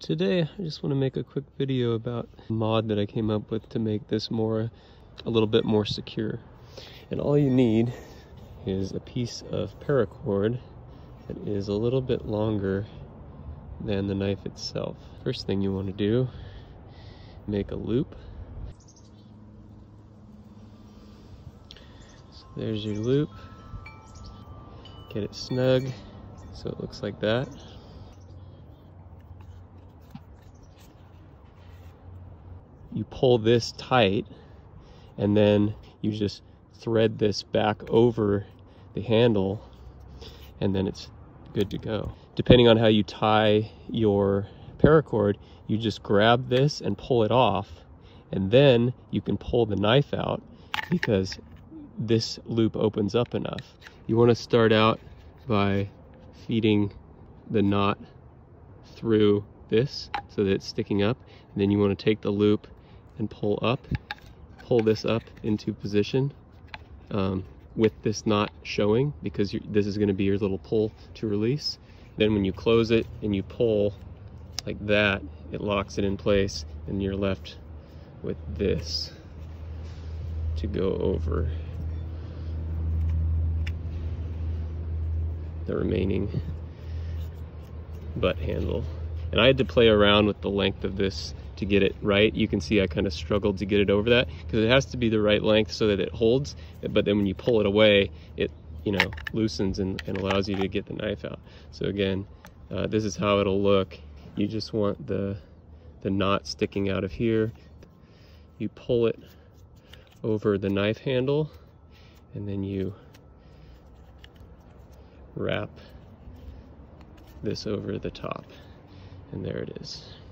Today, I just want to make a quick video about a mod that I came up with to make this more, a little bit more secure. And all you need is a piece of paracord that is a little bit longer than the knife itself. First thing you want to do, make a loop. So there's your loop. Get it snug so it looks like that. You pull this tight and then you just thread this back over the handle and then it's good to go. Depending on how you tie your paracord, you just grab this and pull it off and then you can pull the knife out because this loop opens up enough. You want to start out by feeding the knot through this so that it's sticking up and then you want to take the loop and pull up, pull this up into position um, with this knot showing because this is going to be your little pull to release. Then when you close it and you pull like that, it locks it in place and you're left with this to go over the remaining butt handle. And I had to play around with the length of this to get it right. You can see I kind of struggled to get it over that because it has to be the right length so that it holds. But then when you pull it away, it you know loosens and, and allows you to get the knife out. So again, uh, this is how it'll look. You just want the the knot sticking out of here. You pull it over the knife handle and then you wrap this over the top and there it is.